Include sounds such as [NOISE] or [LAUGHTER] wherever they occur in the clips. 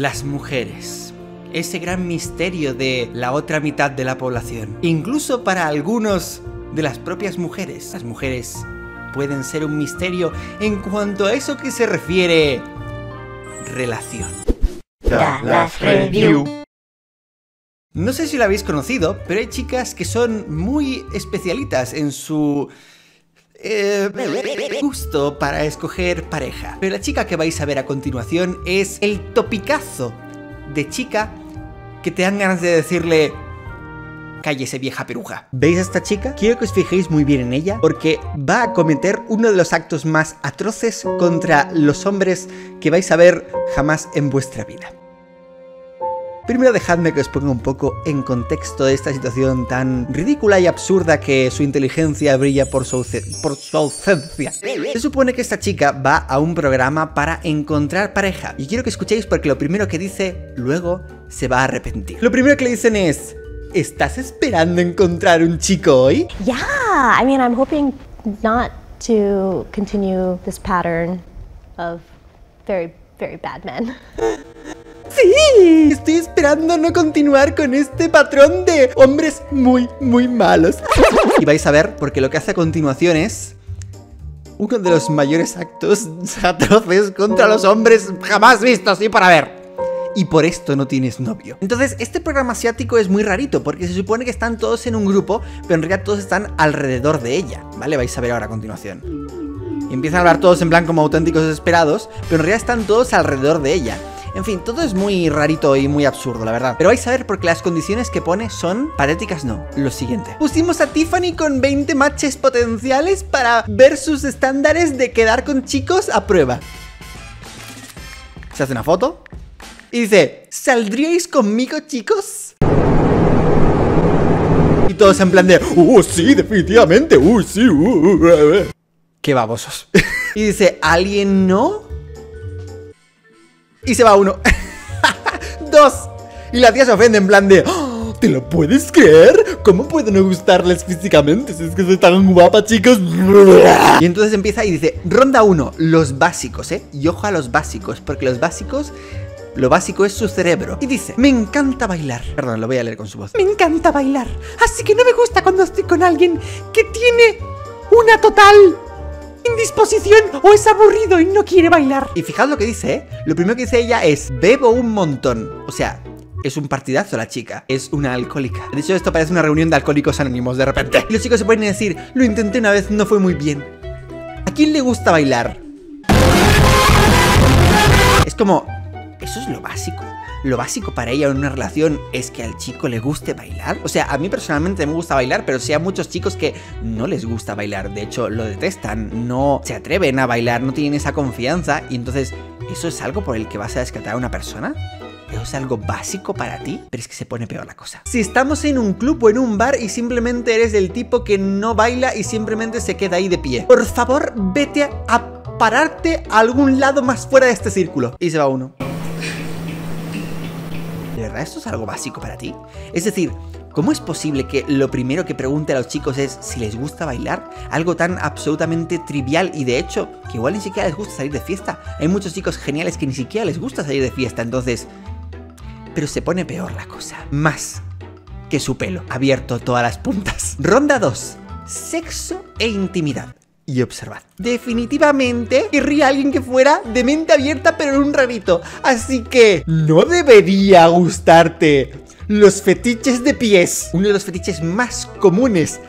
Las mujeres. Ese gran misterio de la otra mitad de la población. Incluso para algunos de las propias mujeres. Las mujeres pueden ser un misterio en cuanto a eso que se refiere... Relación. No sé si lo habéis conocido, pero hay chicas que son muy especialitas en su eh, gusto para escoger pareja. Pero la chica que vais a ver a continuación es el topicazo de chica que te dan ganas de decirle cállese vieja peruja. ¿Veis a esta chica? Quiero que os fijéis muy bien en ella porque va a cometer uno de los actos más atroces contra los hombres que vais a ver jamás en vuestra vida. Primero dejadme que os ponga un poco en contexto de esta situación tan ridícula y absurda que su inteligencia brilla por su, por su ausencia. Se supone que esta chica va a un programa para encontrar pareja. Y quiero que escuchéis porque lo primero que dice, luego se va a arrepentir. Lo primero que le dicen es... ¿Estás esperando encontrar un chico hoy? Yeah, I mean, I'm hoping not to continue this pattern of very, very bad men. [LAUGHS] Sí, estoy esperando no continuar con este patrón de hombres muy, muy malos. Y vais a ver, porque lo que hace a continuación es uno de los mayores actos [LAUGHS] atroces contra los hombres jamás vistos y para ver. Y por esto no tienes novio. Entonces, este programa asiático es muy rarito, porque se supone que están todos en un grupo, pero en realidad todos están alrededor de ella, ¿vale? Vais a ver ahora a continuación. Empiezan a hablar todos en plan como auténticos desesperados, pero en realidad están todos alrededor de ella. En fin, todo es muy rarito y muy absurdo, la verdad. Pero vais a ver porque las condiciones que pone son patéticas, no. Lo siguiente. Pusimos a Tiffany con 20 matches potenciales para ver sus estándares de quedar con chicos a prueba. Se hace una foto y dice, ¿saldríais conmigo, chicos? Y todos en plan de, ¡uh, sí, definitivamente! ¡uh, sí! Uh, uh, uh, uh". ¡Qué babosos! [LAUGHS] y dice, ¿alguien no? Y se va uno. [LAUGHS] Dos. Y la tía se ofende en plan de... "Oh, ¿Te lo puedes creer? ¿Cómo puedo no gustarles físicamente si es que soy tan guapa, chicos? Y entonces empieza y dice, ronda 1, los básicos, ¿eh? Y ojo a los básicos, porque los básicos... Lo básico es su cerebro. Y dice, me encanta bailar. Perdón, lo voy a leer con su voz. Me encanta bailar. Así que no me gusta cuando estoy con alguien que tiene una total indisposición o es aburrido y no quiere bailar. Y fijaos lo que dice, ¿eh? Lo primero que dice ella es, bebo un montón. O sea, es un partidazo la chica, es una alcohólica. De hecho, esto parece una reunión de alcohólicos anónimos de repente. Y los chicos se pueden decir, lo intenté una vez, no fue muy bien. ¿A quién le gusta bailar? Es como, eso es lo básico. Lo básico para ella en una relación es que al chico le guste bailar. O sea, a mí personalmente me gusta bailar, pero sí hay muchos chicos que no les gusta bailar. De hecho, lo detestan, no se atreven a bailar, no tienen esa confianza. Y entonces, ¿eso es algo por el que vas a descartar a una persona? ¿Eso es algo básico para ti? Pero es que se pone peor la cosa. Si estamos en un club o en un bar y simplemente eres del tipo que no baila y simplemente se queda ahí de pie. Por favor, vete a pararte a algún lado más fuera de este círculo. Y se va uno. ¿De verdad esto es algo básico para ti? Es decir, ¿cómo es posible que lo primero que pregunte a los chicos es si les gusta bailar? Algo tan absolutamente trivial y de hecho que igual ni siquiera les gusta salir de fiesta. Hay muchos chicos geniales que ni siquiera les gusta salir de fiesta, entonces... Pero se pone peor la cosa. Más que su pelo, abierto todas las puntas. Ronda 2. Sexo e intimidad y observad. Definitivamente querría alguien que fuera de mente abierta pero en un rarito. Así que no debería gustarte los fetiches de pies. Uno de los fetiches más comunes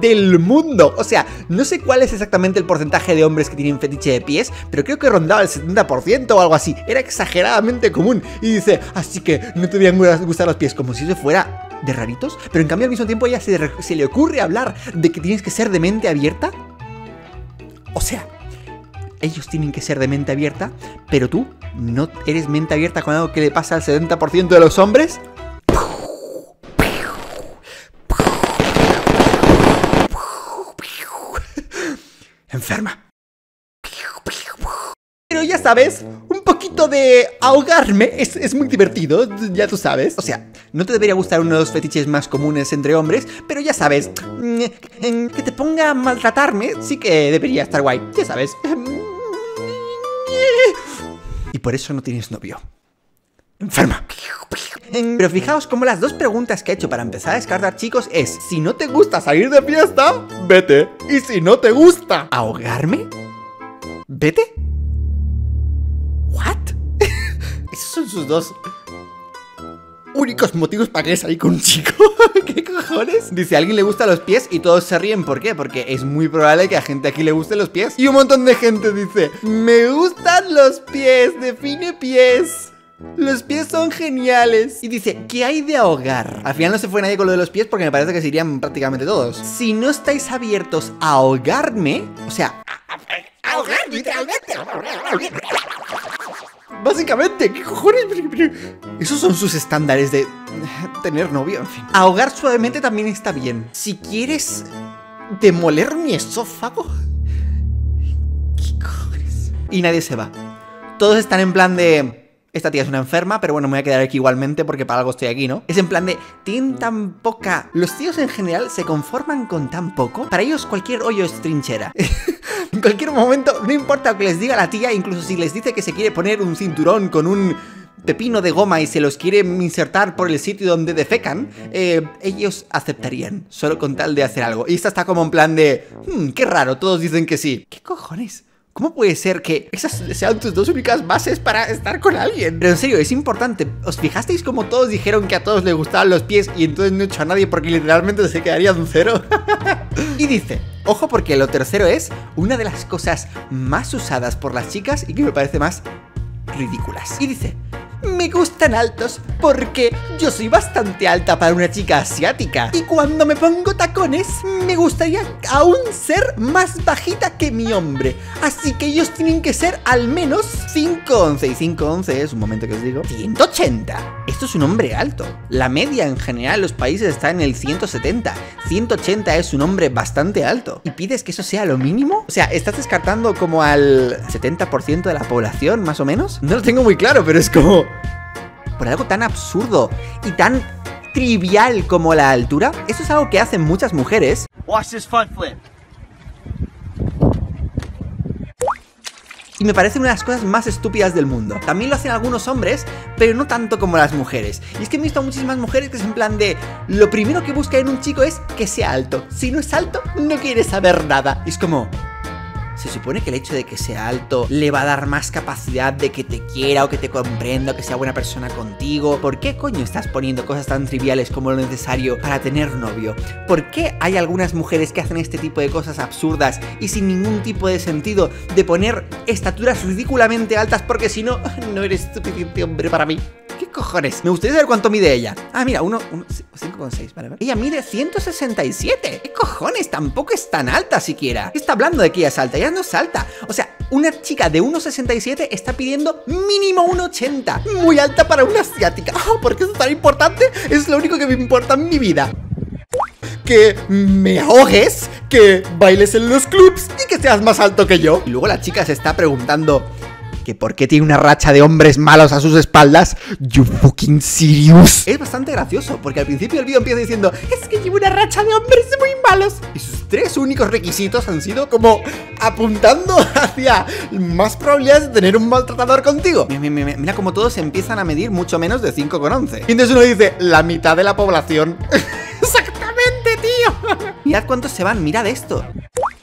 del mundo. O sea, no sé cuál es exactamente el porcentaje de hombres que tienen fetiche de pies, pero creo que rondaba el 70% o algo así. Era exageradamente común. Y dice, así que no te deberían gustar los pies, como si eso fuera de raritos. Pero en cambio al mismo tiempo ella se, se le ocurre hablar de que tienes que ser de mente abierta. O sea, ellos tienen que ser de mente abierta, pero tú no eres mente abierta con algo que le pasa al 70% de los hombres. Enferma. Pero ya sabes, de ahogarme es, es, muy divertido, ya tú sabes. O sea, no te debería gustar uno de los fetiches más comunes entre hombres, pero ya sabes, mm, que te ponga a maltratarme sí que debería estar guay, ya sabes. Y por eso no tienes novio. Enferma. Pero fijaos cómo las dos preguntas que he hecho para empezar a descartar chicos es Si no te gusta salir de fiesta, vete Y si no te gusta ahogarme, vete Esos son sus dos únicos motivos para que salir con un chico. [LAUGHS] ¿Qué cojones? Dice, alguien le gustan los pies y todos se ríen. ¿Por qué? Porque es muy probable que a gente aquí le gusten los pies. Y un montón de gente dice, me gustan los pies, define pies. Los pies son geniales. Y dice, ¿qué hay de ahogar? Al final no se fue nadie con lo de los pies porque me parece que se irían prácticamente todos. Si no estáis abiertos a ahogarme, o sea, ahogar literalmente. Básicamente, ¿qué cojones? Esos son sus estándares de tener novio, en fin. Ahogar suavemente también está bien. Si quieres demoler mi esófago... ¿Qué cojones? Y nadie se va. Todos están en plan de... Esta tía es una enferma, pero bueno, me voy a quedar aquí igualmente porque para algo estoy aquí, ¿no? Es en plan de, tienen tan poca... Los tíos en general se conforman con tan poco. Para ellos cualquier hoyo es trinchera. [LAUGHS] en cualquier momento, no importa lo que les diga la tía, incluso si les dice que se quiere poner un cinturón con un pepino de goma y se los quiere insertar por el sitio donde defecan, eh, ellos aceptarían, solo con tal de hacer algo. Y esta está como en plan de, hmm, qué raro, todos dicen que sí. ¿Qué cojones? ¿Cómo puede ser que esas sean tus dos únicas bases para estar con alguien? Pero en serio, es importante. ¿Os fijasteis como todos dijeron que a todos les gustaban los pies y entonces no he hecho a nadie porque literalmente se quedaría un cero? [LAUGHS] y dice, ojo porque lo tercero es una de las cosas más usadas por las chicas y que me parece más ridículas. Y dice, me gustan altos porque yo soy bastante alta para una chica asiática. Y cuando me pongo tacones, me gustaría aún ser más bajita que mi hombre. Así que ellos tienen que ser al menos 5'11. Y 5'11 es, un momento que os digo, 180. Esto es un hombre alto. La media en general en los países está en el 170. 180 es un hombre bastante alto. ¿Y pides que eso sea lo mínimo? O sea, ¿estás descartando como al 70% de la población, más o menos? No lo tengo muy claro, pero es como por algo tan absurdo y tan trivial como la altura, eso es algo que hacen muchas mujeres. Y me parece una de las cosas más estúpidas del mundo. También lo hacen algunos hombres, pero no tanto como las mujeres. Y es que he visto a muchísimas mujeres que es en plan de... Lo primero que busca en un chico es que sea alto. Si no es alto, no quiere saber nada. Y es como... Se supone que el hecho de que sea alto le va a dar más capacidad de que te quiera o que te comprenda o que sea buena persona contigo. ¿Por qué coño estás poniendo cosas tan triviales como lo necesario para tener novio? ¿Por qué hay algunas mujeres que hacen este tipo de cosas absurdas y sin ningún tipo de sentido de poner estaturas ridículamente altas porque si no, [LAUGHS] no eres suficiente hombre para mí? ¿Qué cojones? Me gustaría saber cuánto mide ella. Ah, mira, 5,6, vale, vale. Ella mide 167. ¿Qué cojones? Tampoco es tan alta siquiera. ¿Qué está hablando de que ella es alta? Ella no es alta. O sea, una chica de 1,67 está pidiendo mínimo 1,80. Muy alta para una asiática. Oh, ¿Por qué es tan importante? Es lo único que me importa en mi vida que me ahogues, que bailes en los clubs y que seas más alto que yo. Y luego la chica se está preguntando, que por qué tiene una racha de hombres malos a sus espaldas. You fucking serious. Es bastante gracioso, porque al principio del vídeo empieza diciendo, es que llevo una racha de hombres muy malos. Y sus tres únicos requisitos han sido como apuntando [LAUGHS] hacia más probabilidades de tener un maltratador contigo. Mira, mira, mira cómo todos empiezan a medir mucho menos de 5,11. Y entonces uno dice, la mitad de la población. [LAUGHS] Exactamente, tío. Mirad cuántos se van, mirad esto.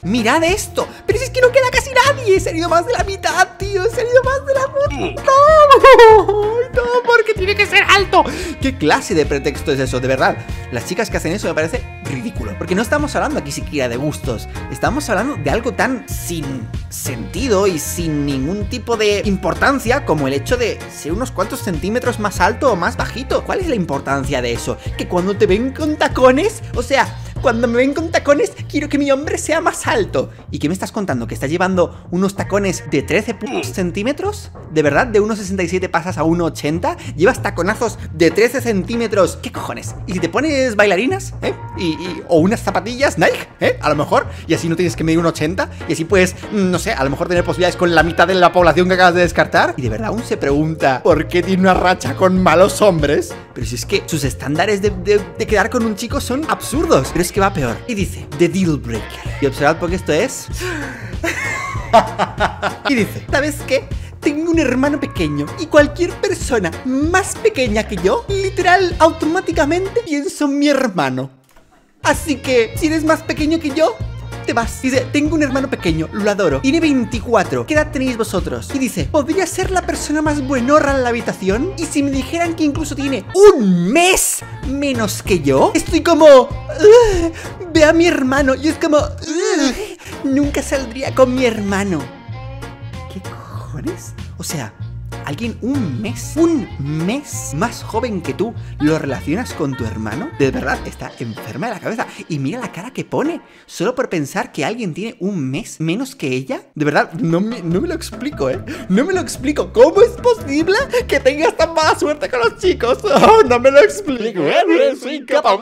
Mirad esto. Pero si es que no queda casi nadie. Se ha ido más de la mitad, tío. Se ha ido más de la mitad. No, no, porque tiene que ser alto. ¿Qué clase de pretexto es eso? De verdad. Las chicas que hacen eso me parece ridículo. Porque no estamos hablando aquí siquiera de gustos. Estamos hablando de algo tan sin sentido y sin ningún tipo de importancia como el hecho de ser unos cuantos centímetros más alto o más bajito. ¿Cuál es la importancia de eso? Que cuando te ven con tacones, o sea, cuando me ven con tacones, quiero que mi hombre sea más alto. ¿Y qué me estás contando? ¿Que estás llevando unos tacones de 13 centímetros? ¿De verdad? ¿De 1,67 pasas a 1,80? ¿Llevas taconazos de 13 centímetros? ¿Qué cojones? ¿Y si te pones bailarinas? ¿Eh? Y, o unas zapatillas Nike, ¿eh? A lo mejor. Y así no tienes que medir un 80. Y así puedes, mm, no sé, a lo mejor tener posibilidades con la mitad de la población que acabas de descartar. Y de verdad aún se pregunta por qué tiene una racha con malos hombres. Pero si es que sus estándares de, de quedar con un chico son absurdos. Pero es que va peor. Y dice, The Deal Breaker. Y observad porque esto es... [LAUGHS] y dice, ¿sabes qué? tengo un hermano pequeño y cualquier persona más pequeña que yo, literal, automáticamente pienso en mi hermano. Así que, si eres más pequeño que yo, te vas. Dice, tengo un hermano pequeño, lo adoro. Tiene 24. ¿Qué edad tenéis vosotros? Y dice, ¿podría ser la persona más buenorra en la habitación? Y si me dijeran que incluso tiene un mes menos que yo, estoy como... "Ugh, ve a mi hermano. Y es como... "Ugh, nunca saldría con mi hermano. ¿Qué cojones? O sea, alguien un mes, un mes más joven que tú, lo relacionas con tu hermano, de verdad está enferma de la cabeza. Y mira la cara que pone, solo por pensar que alguien tiene un mes menos que ella. De verdad, no me, no me lo explico, ¿eh? No me lo explico. ¿Cómo es posible que tengas tan mala suerte con los chicos? [LAUGHS] Oh, no me lo explico. Incapaz.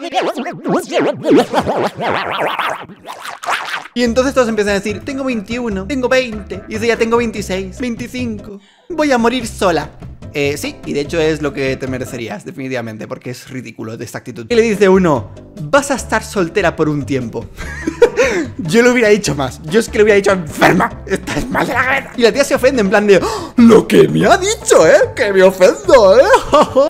Y entonces todos empiezan a decir, tengo 21, tengo 20, y dice ya tengo 26, 25, voy a morir sola. Eh, sí, y de hecho es lo que te merecerías, definitivamente, porque es ridículo de esta actitud. Y le dice uno, vas a estar soltera por un tiempo. [LAUGHS] Yo lo hubiera dicho más. Yo es que le hubiera dicho enferma. Estás mal de la cabeza. Y la tía se ofende en plan de "Oh, lo que me ha dicho, ¿eh? Que me ofendo, ¿eh? [LAUGHS]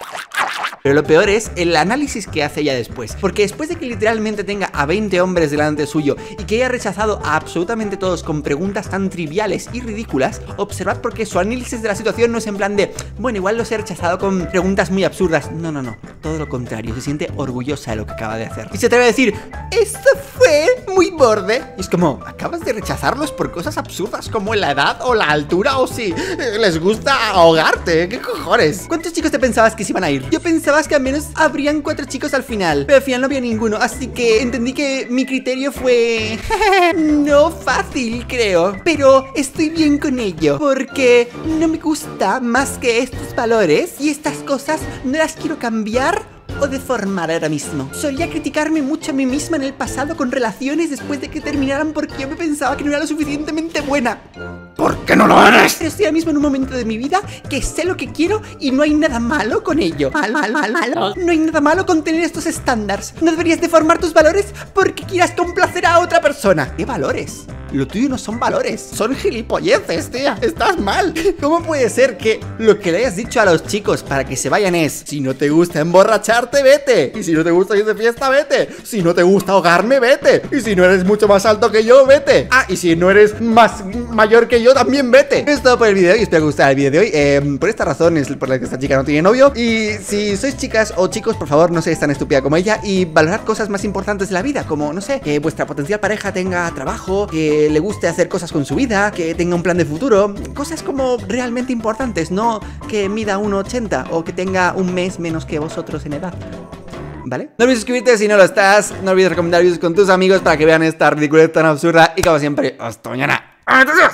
Pero lo peor es el análisis que hace ella después. Porque después de que literalmente tenga a 20 hombres delante suyo y que haya rechazado a absolutamente todos con preguntas tan triviales y ridículas, observad porque su análisis de la situación no es en plan de, bueno, igual los he rechazado con preguntas muy absurdas. No, no, no. Todo lo contrario. Se siente orgullosa de lo que acaba de hacer. Y se atreve a decir, esto fue muy borde. Y es como, acabas de rechazarlos por cosas absurdas como la edad o la altura o si les gusta ahogarte. ¿Qué cojones? ¿Cuántos chicos te pensabas que se iban a ir? Yo pensaba que al menos habrían cuatro chicos al final, pero al final no había ninguno, así que entendí que mi criterio fue [LAUGHS] no fácil, creo, pero estoy bien con ello, porque no me gusta más que estos valores y estas cosas no las quiero cambiar o deformar ahora mismo. Solía criticarme mucho a mí misma en el pasado con relaciones después de que terminaran porque yo me pensaba que no era lo suficientemente buena. ¿Por qué no lo eres? Estoy ahora mismo en un momento de mi vida que sé lo que quiero y no hay nada malo con ello. Mal, mal, mal, malo. No hay nada malo con tener estos estándares. No deberías deformar tus valores porque quieras complacer a otra persona. ¿Qué valores? Lo tuyo no son valores, son gilipolleces, tía. Estás mal. ¿Cómo puede ser que lo que le hayas dicho a los chicos para que se vayan es: si no te gusta emborracharte, vete. Y si no te gusta ir de fiesta, vete. Si no te gusta ahogarme, vete. Y si no eres mucho más alto que yo, vete. Ah, y si no eres más mayor que yo, también vete. Es todo por el video y espero que os guste el video de hoy. Eh, por esta razón es por la que esta chica no tiene novio. Y si sois chicas o chicos, por favor, no seáis tan estúpida como ella y valorad cosas más importantes de la vida, como, no sé, que vuestra potencial pareja tenga trabajo, le guste hacer cosas con su vida, que tenga un plan de futuro, cosas como realmente importantes, no que mida 1,80 o que tenga un mes menos que vosotros en edad. ¿Vale? No olvides suscribirte si no lo estás, no olvides recomendar vídeos con tus amigos para que vean esta ridiculez tan absurda y como siempre, hasta mañana. ¡Adiós!